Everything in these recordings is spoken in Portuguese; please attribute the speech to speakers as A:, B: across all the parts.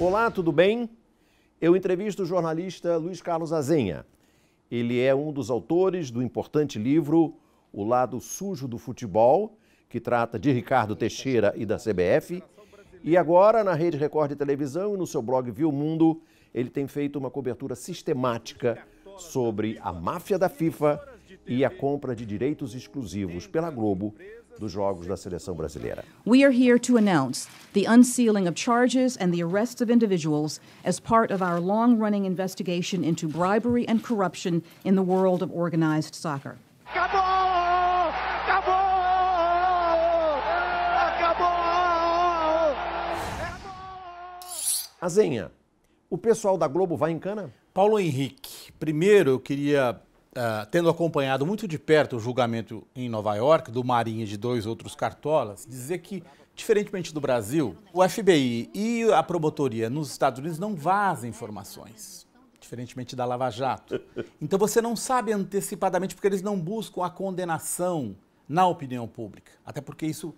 A: Olá, tudo bem? Eu entrevisto o jornalista Luiz Carlos Azenha. Ele é um dos autores do importante livro O Lado Sujo do Futebol, que trata de Ricardo Teixeira e da CBF. E agora, na Rede Record de Televisão e no seu blog Viu Mundo, ele tem feito uma cobertura sistemática sobre a máfia da FIFA e a compra de direitos exclusivos pela Globo dos jogos da seleção brasileira.
B: We are here to announce the unsealing of charges and the arrests of individuals as part of our long-running investigation into bribery and corruption in the world of organized soccer.
C: Acabou! Acabou! Acabou!
A: Azenha, o pessoal da Globo vai em cana?
D: Paulo Henrique, primeiro eu queria Uh, tendo acompanhado muito de perto o julgamento em Nova York do Marinho e de dois outros cartolas, dizer que, diferentemente do Brasil, o FBI e a promotoria nos Estados Unidos não vazam informações, diferentemente da Lava Jato. Então você não sabe antecipadamente porque eles não buscam a condenação na opinião pública, até porque isso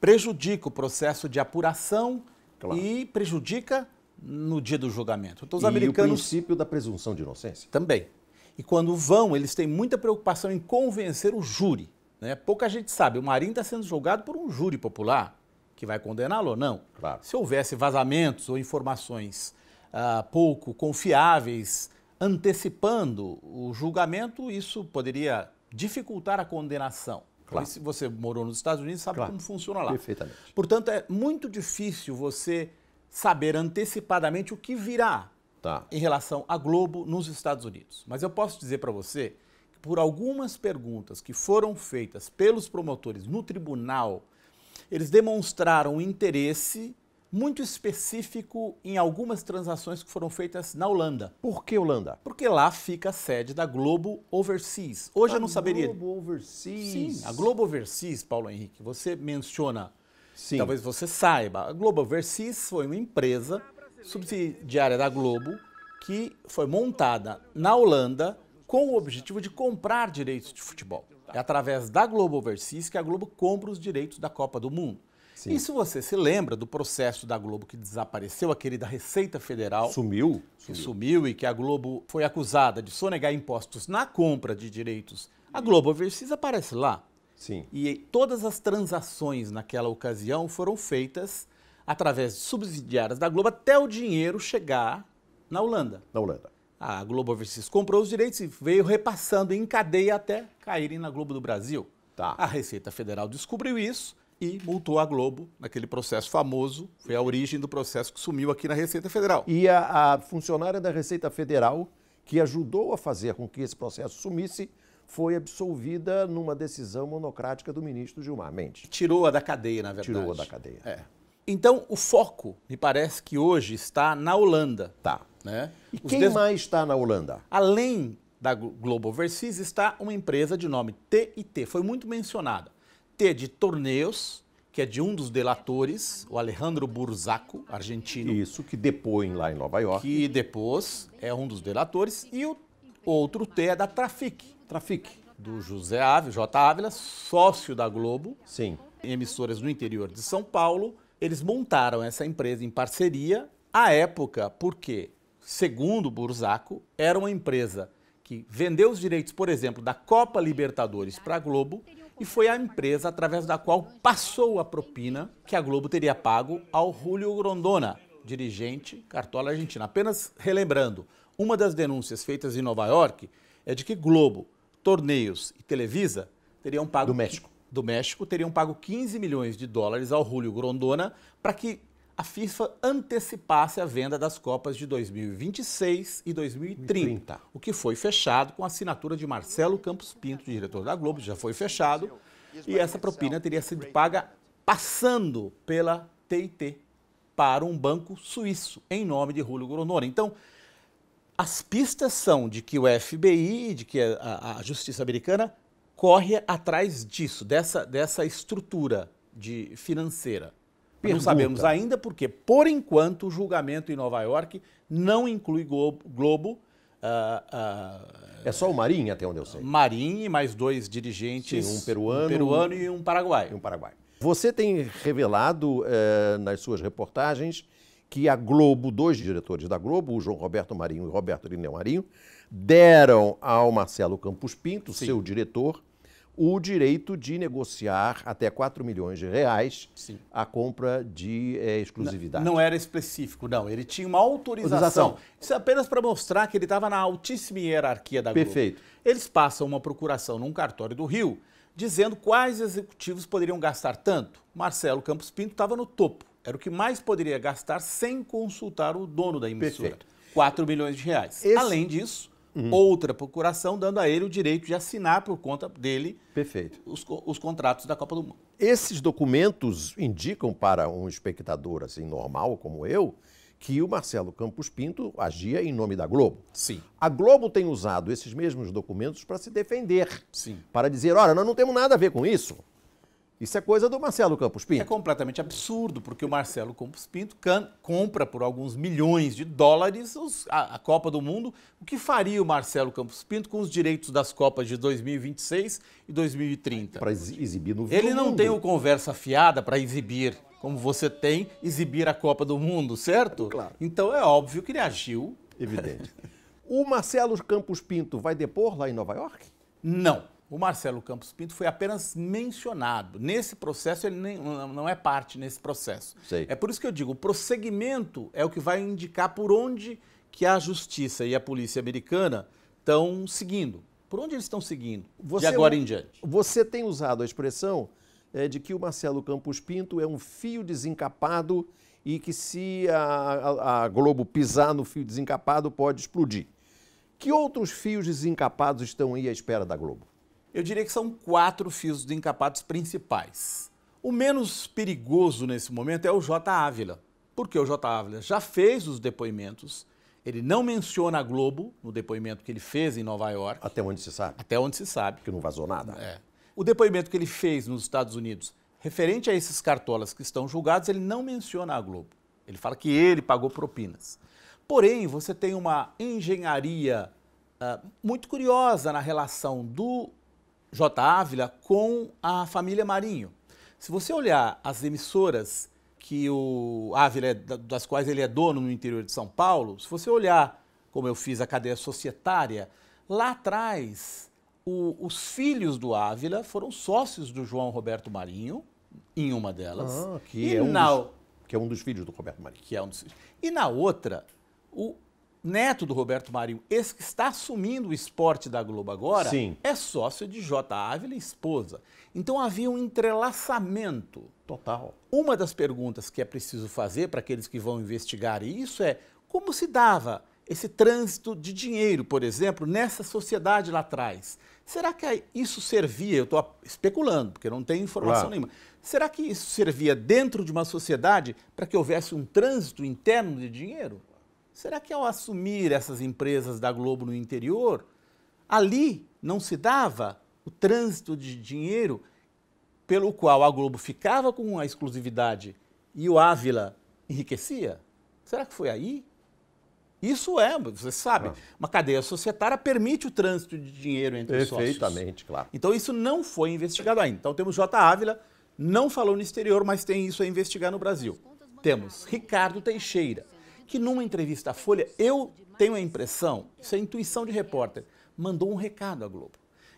D: prejudica o processo de apuração claro. e prejudica no dia do julgamento.
A: Então, os e americanos... o princípio da presunção de inocência.
D: Também. E quando vão, eles têm muita preocupação em convencer o júri. Né? Pouca gente sabe, o Marinho está sendo julgado por um júri popular, que vai condená-lo ou não.
A: Claro.
D: Se houvesse vazamentos ou informações uh, pouco confiáveis antecipando o julgamento, isso poderia dificultar a condenação. Claro. Se você morou nos Estados Unidos, sabe
A: claro.
D: como funciona lá.
A: Perfeitamente.
D: Portanto, é muito difícil você saber antecipadamente o que virá
A: tá.
D: em relação à Globo nos Estados Unidos. Mas eu posso dizer para você que por algumas perguntas que foram feitas pelos promotores no tribunal, eles demonstraram um interesse muito específico em algumas transações que foram feitas na Holanda.
A: Por que Holanda?
D: Porque lá fica a sede da Globo Overseas. Hoje
A: a
D: eu não saberia.
A: Globo Overseas.
D: Sim, a Globo Overseas, Paulo Henrique, você menciona,
A: Sim.
D: talvez você saiba, a Globo Overseas foi uma empresa subsidiária da Globo que foi montada na Holanda com o objetivo de comprar direitos de futebol. É através da Globo Overseas que a Globo compra os direitos da Copa do Mundo. Sim. E se você se lembra do processo da Globo que desapareceu, aquele da Receita Federal.
A: Sumiu?
D: Que sumiu. sumiu e que a Globo foi acusada de sonegar impostos na compra de direitos. A Globo Overseas aparece lá.
A: Sim.
D: E todas as transações naquela ocasião foram feitas através de subsidiárias da Globo até o dinheiro chegar na Holanda.
A: Na Holanda.
D: A Globo Overseas comprou os direitos e veio repassando em cadeia até caírem na Globo do Brasil.
A: Tá.
D: A Receita Federal descobriu isso e multou a Globo naquele processo famoso. Foi a origem do processo que sumiu aqui na Receita Federal.
A: E a, a funcionária da Receita Federal que ajudou a fazer com que esse processo sumisse foi absolvida numa decisão monocrática do ministro Gilmar Mendes.
D: Tirou-a da cadeia, na verdade.
A: Tirou-a da cadeia.
D: É. Então, o foco, me parece que hoje está na Holanda.
A: Tá.
D: Né?
A: E Os quem des... mais está na Holanda?
D: Além da Global Overseas, está uma empresa de nome TIT, foi muito mencionada. T de torneios, que é de um dos delatores, o Alejandro Burzaco, argentino.
A: Isso, que depõe lá em Nova York.
D: Que depôs, é um dos delatores. E o outro T é da Trafic.
A: Trafic.
D: Do José Ávila, J. Ávila, sócio da Globo.
A: Sim.
D: Emissoras no interior de São Paulo eles montaram essa empresa em parceria à época, porque, segundo Burzaco, era uma empresa que vendeu os direitos, por exemplo, da Copa Libertadores para a Globo e foi a empresa através da qual passou a propina que a Globo teria pago ao Julio Grondona, dirigente cartola argentina. Apenas relembrando, uma das denúncias feitas em Nova York é de que Globo, Torneios e Televisa teriam pago
A: do México
D: do México teriam pago 15 milhões de dólares ao Julio Grondona para que a FIFA antecipasse a venda das Copas de 2026 e 2030, 30. o que foi fechado com a assinatura de Marcelo Campos Pinto, diretor da Globo, já foi fechado, e essa propina teria sido paga passando pela TIT para um banco suíço, em nome de Julio Grondona. Então, as pistas são de que o FBI, de que a, a Justiça Americana corre atrás disso, dessa, dessa estrutura de financeira. Pergunta. Não sabemos ainda porque, por enquanto, o julgamento em Nova York não inclui Globo. Uh,
A: uh, é só o Marinho, até onde eu sei.
D: Marinho e mais dois dirigentes.
A: Sim, um peruano.
D: Um peruano e um paraguaio.
A: E um paraguaio. Você tem revelado eh, nas suas reportagens que a Globo, dois diretores da Globo, o João Roberto Marinho e o Roberto Lineu Marinho, deram ao Marcelo Campos Pinto,
D: Sim.
A: seu diretor, o direito de negociar até 4 milhões de reais
D: Sim.
A: a compra de eh, exclusividade.
D: Não era específico, não. Ele tinha uma autorização.
A: Autorização.
D: Isso é apenas para mostrar que ele estava na altíssima hierarquia da Globo.
A: Perfeito.
D: Eles passam uma procuração num cartório do Rio, dizendo quais executivos poderiam gastar tanto. Marcelo Campos Pinto estava no topo. Era o que mais poderia gastar sem consultar o dono da emissora.
A: Perfeito.
D: 4 milhões de reais.
A: Esse-
D: Além disso, outra procuração dando a ele o direito de assinar por conta dele
A: Perfeito.
D: os, os contratos da Copa do Mundo.
A: Esses documentos indicam para um espectador assim normal como eu que o Marcelo Campos Pinto agia em nome da Globo.
D: Sim.
A: A Globo tem usado esses mesmos documentos para se defender,
D: Sim.
A: para dizer, olha, nós não temos nada a ver com isso. Isso é coisa do Marcelo Campos
D: É
A: Pinto.
D: completamente absurdo, porque o Marcelo Campos Pinto compra por alguns milhões de dólares os- a, a Copa do Mundo. O que faria o Marcelo Campos Pinto com os direitos das Copas de 2026 e 2030?
A: Para exibir no
D: Ele não
A: mundo.
D: tem o conversa fiada para exibir, como você tem, exibir a Copa do Mundo, certo?
A: Claro.
D: Então é óbvio que ele agiu.
A: Evidente. o Marcelo Campos Pinto vai depor lá em Nova York?
D: Não. O Marcelo Campos Pinto foi apenas mencionado. Nesse processo, ele nem- não é parte nesse processo.
A: Sei.
D: É por isso que eu digo, o prosseguimento é o que vai indicar por onde que a justiça e a polícia americana estão seguindo. Por onde eles estão seguindo
A: Você
D: de agora em diante.
A: Você tem usado a expressão eh, de que o Marcelo Campos Pinto é um fio desencapado e que se a, a- a Globo pisar no fio desencapado pode explodir. Que outros fios desencapados estão aí à espera da Globo?
D: Eu diria que são quatro fios de encapados principais. O menos perigoso nesse momento é o J. Ávila. Porque o J. Ávila já fez os depoimentos, ele não menciona a Globo no depoimento que ele fez em Nova York,
A: Até onde se sabe,
D: até onde se sabe.
A: que não vazou nada.
D: É. O depoimento que ele fez nos Estados Unidos, referente a esses cartolas que estão julgados, ele não menciona a Globo. Ele fala que ele pagou propinas. Porém, você tem uma engenharia ah, muito curiosa na relação do J. Ávila com a família Marinho. Se você olhar as emissoras que o Ávila, é, da- das quais ele é dono no interior de São Paulo, se você olhar, como eu fiz a cadeia societária, lá atrás, o- os filhos do Ávila foram sócios do João Roberto Marinho, em uma delas.
A: Ah, que, é um
D: na,
A: dos, que é um dos filhos do Roberto Marinho.
D: que é um dos. E na outra, o neto do Roberto Marinho, esse que está assumindo o esporte da Globo agora,
A: Sim.
D: é sócio de J. Ávila e esposa. Então havia um entrelaçamento.
A: Total.
D: Uma das perguntas que é preciso fazer para aqueles que vão investigar isso é como se dava esse trânsito de dinheiro, por exemplo, nessa sociedade lá atrás. Será que isso servia? Eu estou especulando, porque não tenho informação
A: Claro.
D: nenhuma. Será que isso servia dentro de uma sociedade para que houvesse um trânsito interno de dinheiro? Será que ao assumir essas empresas da Globo no interior, ali não se dava o trânsito de dinheiro pelo qual a Globo ficava com a exclusividade e o Ávila enriquecia? Será que foi aí? Isso é, você sabe,
A: Ah.
D: uma cadeia societária permite o trânsito de dinheiro entre os sócios.
A: Perfeitamente, claro.
D: Então isso não foi investigado ainda. Então temos J. Ávila, não falou no exterior, mas tem isso a investigar no Brasil. Temos Ricardo Teixeira, que numa entrevista à Folha, eu tenho a impressão, isso é intuição de repórter, mandou um recado à Globo.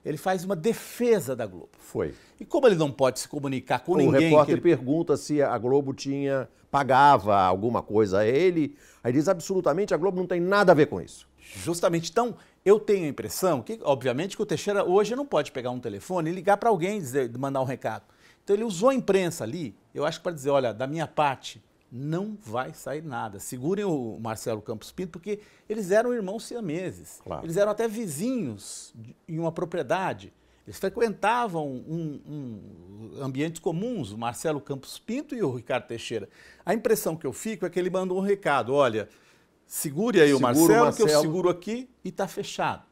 D: Ele faz uma defesa da Globo.
A: Foi.
D: E como ele não pode se comunicar com
A: o
D: ninguém...
A: repórter
D: que ele-
A: pergunta se a Globo tinha pagava alguma coisa a ele. Aí diz absolutamente a Globo não tem nada a ver com isso.
D: Justamente. Então, eu tenho a impressão que, obviamente, que o Teixeira hoje não pode pegar um telefone e ligar para alguém e dizer, mandar um recado. Então, ele usou a imprensa ali, eu acho que para dizer, olha, da minha parte, não vai sair nada. Segurem o Marcelo Campos Pinto, porque eles eram irmãos siameses.
A: Claro.
D: Eles eram até vizinhos em uma propriedade. Eles frequentavam um- um- ambientes comuns, o Marcelo Campos Pinto e o Ricardo Teixeira. A impressão que eu fico é que ele mandou um recado, olha, segure aí o
A: Segura o
D: Marcelo, que eu
A: Marcelo.
D: seguro aqui e está fechado.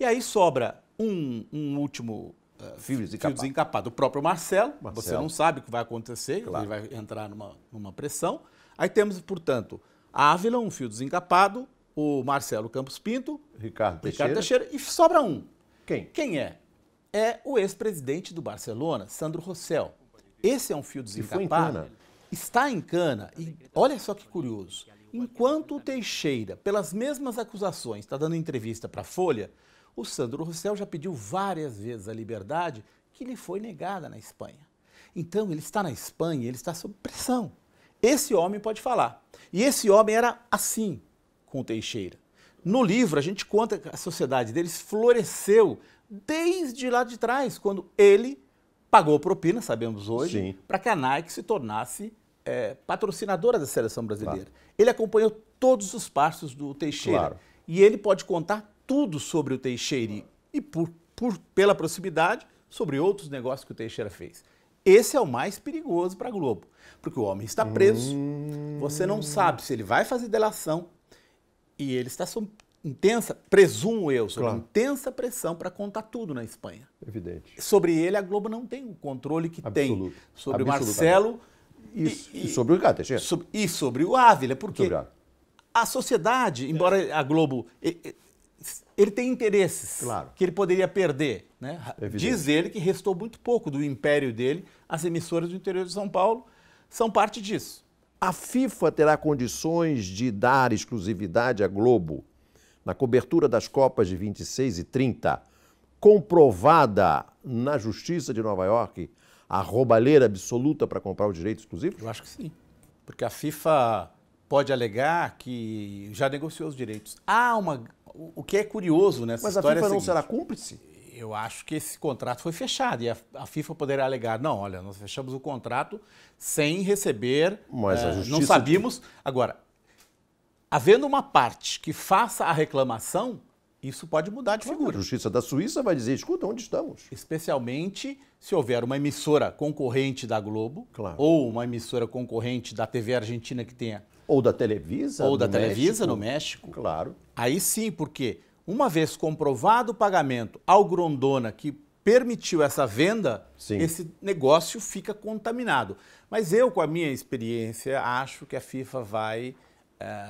D: E aí sobra um, um último eh,
A: Fio
D: fio
A: desencapado.
D: desencapado, o próprio Marcelo. Você
A: Marcelo.
D: não sabe o que vai acontecer,
A: Claro.
D: ele vai entrar numa, numa pressão. Aí temos, portanto, Ávila, um fio desencapado, o Marcelo Campos Pinto,
A: Ricardo Teixeira.
D: Ricardo Teixeira, e sobra um.
A: Quem?
D: Quem é? É o ex-presidente do Barcelona, Sandro Rossell. Esse é um fio desencapado. Está em cana. E olha só que curioso. Enquanto o Teixeira, pelas mesmas acusações, está dando entrevista para a Folha, o Sandro Rossell já pediu várias vezes a liberdade que lhe foi negada na Espanha. Então, ele está na Espanha, ele está sob pressão. Esse homem pode falar. E esse homem era assim com o Teixeira. No livro, a gente conta que a sociedade deles floresceu desde lá de trás, quando ele pagou propina, sabemos hoje, para que a Nike se tornasse é, patrocinadora da seleção brasileira. Claro. Ele acompanhou todos os passos do Teixeira. Claro. E ele pode contar tudo sobre o Teixeira e, por, por, pela proximidade, sobre outros negócios que o Teixeira fez. Esse é o mais perigoso para a Globo, porque o homem está preso, você não sabe se ele vai fazer delação e ele está sob intensa, presumo eu, sob claro. intensa pressão para contar tudo na Espanha.
A: Evidente.
D: Sobre ele, a Globo não tem o controle que Absoluto. tem sobre o Marcelo
A: Isso. E, e, sobre o Ricardo Teixeira.
D: Sobre, e sobre o Ávila, porque a sociedade, embora a Globo ele tem interesses claro. que ele poderia perder. Né? Diz ele que restou muito pouco do império dele. As emissoras do interior de São Paulo são parte disso.
A: A FIFA terá condições de dar exclusividade à Globo na cobertura das Copas de 26 e 30, comprovada na Justiça de Nova York a roubalheira absoluta para comprar o direito exclusivo?
D: Eu acho que sim. Porque a FIFA pode alegar que já negociou os direitos. Há uma o que é curioso nessa
A: Mas
D: história.
A: Mas a FIFA
D: é
A: não será cúmplice?
D: Eu acho que esse contrato foi fechado e a, a, FIFA poderá alegar: não, olha, nós fechamos o contrato sem receber.
A: Mas é, a justiça...
D: Não sabíamos. Agora, havendo uma parte que faça a reclamação, isso pode mudar de figura.
A: A Justiça da Suíça vai dizer: escuta, onde estamos?
D: Especialmente se houver uma emissora concorrente da Globo claro. ou uma emissora concorrente da TV Argentina que tenha
A: ou da Televisa.
D: Ou da Televisa México. no México.
A: Claro.
D: Aí sim, porque uma vez comprovado o pagamento ao Grondona que permitiu essa venda, sim. esse negócio fica contaminado. Mas eu, com a minha experiência, acho que a FIFA vai, é,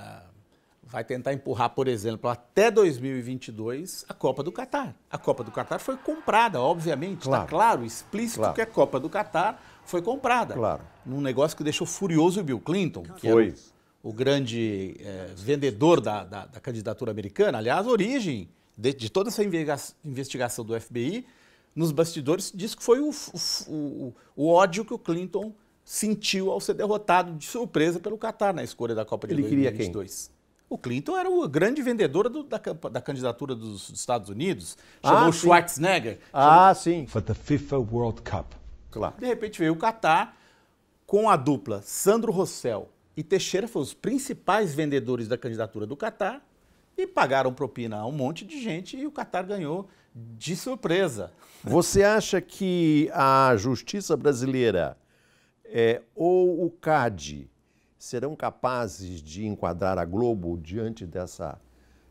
D: vai tentar empurrar, por exemplo, até 2022 a Copa do Catar. A Copa do Catar foi comprada, obviamente. Está claro. claro, explícito claro. que a Copa do Catar foi comprada.
A: Claro.
D: Num negócio que deixou furioso o Bill Clinton.
A: Que foi
D: o grande é, vendedor da, da, da, candidatura americana. Aliás, a origem de, de, toda essa investigação do FBI, nos bastidores, diz que foi o, o, o, ódio que o Clinton sentiu ao ser derrotado de surpresa pelo Qatar na escolha da Copa de
A: Ele
D: 2022.
A: Queria quem?
D: O Clinton era o grande vendedor do, da, da, candidatura dos Estados Unidos. Chamou ah, Schwarzenegger.
A: Ah, sim.
C: For the FIFA World Cup.
D: Claro. De repente veio o Qatar com a dupla Sandro Rossell e Teixeira foram os principais vendedores da candidatura do Catar e pagaram propina a um monte de gente e o Catar ganhou de surpresa.
A: Você acha que a justiça brasileira é, ou o CAD serão capazes de enquadrar a Globo diante dessa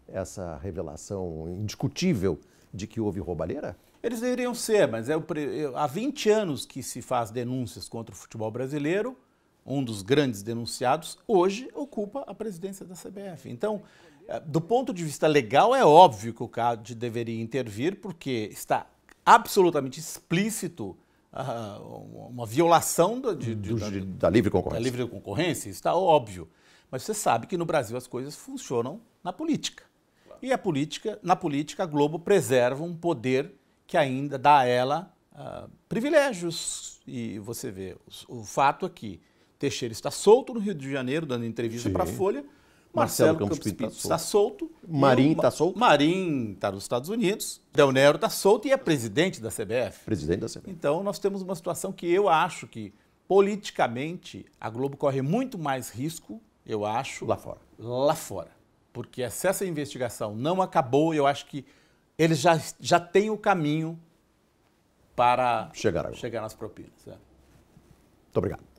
A: essa revelação indiscutível de que houve roubalheira?
D: Eles deveriam ser, mas é o, há 20 anos que se faz denúncias contra o futebol brasileiro um dos grandes denunciados, hoje ocupa a presidência da CBF. Então, eh, do ponto de vista legal, é óbvio que o CAD deveria intervir, porque está absolutamente explícito uh, uma violação da, de,
A: de, da, da, livre concorrência.
D: Da livre concorrência, está óbvio. Mas você sabe que no Brasil as coisas funcionam na política. E a política, na política, a Globo preserva um poder que ainda dá a ela uh, privilégios. E você vê, o, o fato aqui Teixeira está solto no Rio de Janeiro, dando entrevista para a Folha. Marcelo, Marcelo Campos, Campos Pinto está solto. Está
A: solto Marim está solto.
D: Marim está nos Estados Unidos. Del Nero está solto e é presidente da CBF.
A: Presidente da CBF.
D: Então nós temos uma situação que eu acho que politicamente a Globo corre muito mais risco, eu acho.
A: Lá fora.
D: Lá fora. Porque se essa investigação não acabou, eu acho que eles já, já têm o caminho para
A: chegar,
D: chegar nas propinas. É.
A: Muito obrigado.